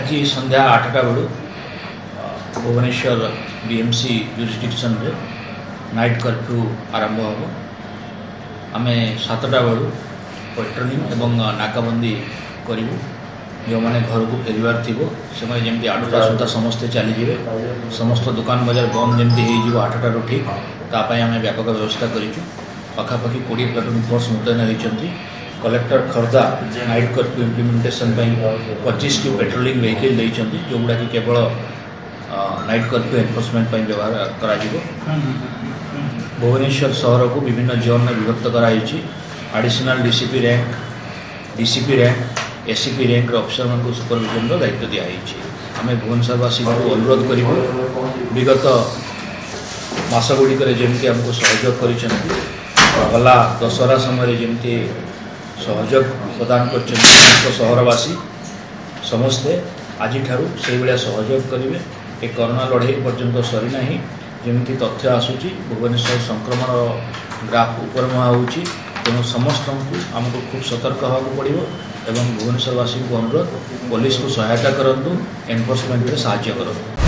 ଆଜି ସନ୍ଧ୍ୟା ଆଠଟା ବେଳୁ ଭୁବନେଶ୍ୱର ବିଏମ୍ସି ଜୁରିସଡିକ୍ସନରେ ନାଇଟ୍ କର୍ଫ୍ୟୁ ଆରମ୍ଭ ହେବ ଆମେ ସାତଟା ବେଳୁ ପେଟ୍ରୋଲିଂ ଏବଂ ନାକାବନ୍ଦୀ କରିବୁ ଯେଉଁମାନେ ଘରକୁ ଫେରିବାର ଥିବ ସେମାନେ ଯେମିତି ଆଠଟା ସୁଦ୍ଧା ସମସ୍ତେ ଚାଲିଯିବେ ସମସ୍ତ ଦୋକାନ ବଜାର ବନ୍ଦ ଯେମିତି ହେଇଯିବ ଆଠଟାରୁ ଠିକ୍ ତା ପାଇଁ ଆମେ ବ୍ୟାପକ ବ୍ୟବସ୍ଥା କରିଛୁ ପାଖାପାଖି କୋଡ଼ିଏ ପ୍ଲାଟୁନ୍ ଫୋର୍ସ ମୁତୟନ ହୋଇଛନ୍ତି collector Khordha night curfew implementation पचीस की पेट्रोलींग वेहकिल जो गुड़ा कि केवल नाइट कर्फ्यू एनफोर्समेंट व्यवहार कर भुवनेश्वर सहर को विभिन्न जोन में विभक्त कराई additional DCP rank DCP rank ACP rank officer मान सुपरभिजन दायित्व दिखाई आम भुवनेश्वरवासी को अनुरोध करूँ विगत मसगुड़िकमको सहयोग दशहरा समय जमी सहयोग प्रदान करसी समस्ते आज से सहयोग करेंगे ये करोना लड़े पर्यटन सरीना जमी तथ्य आसूरी भुवनेश्वर संक्रमण ग्राफ उपरम होने समस्त आमको खूब सतर्क होगा पड़ो एवं भुवनेश्वरवासी को अनुरोध पुलिस को सहायता करूँ एनफोर्समेंट में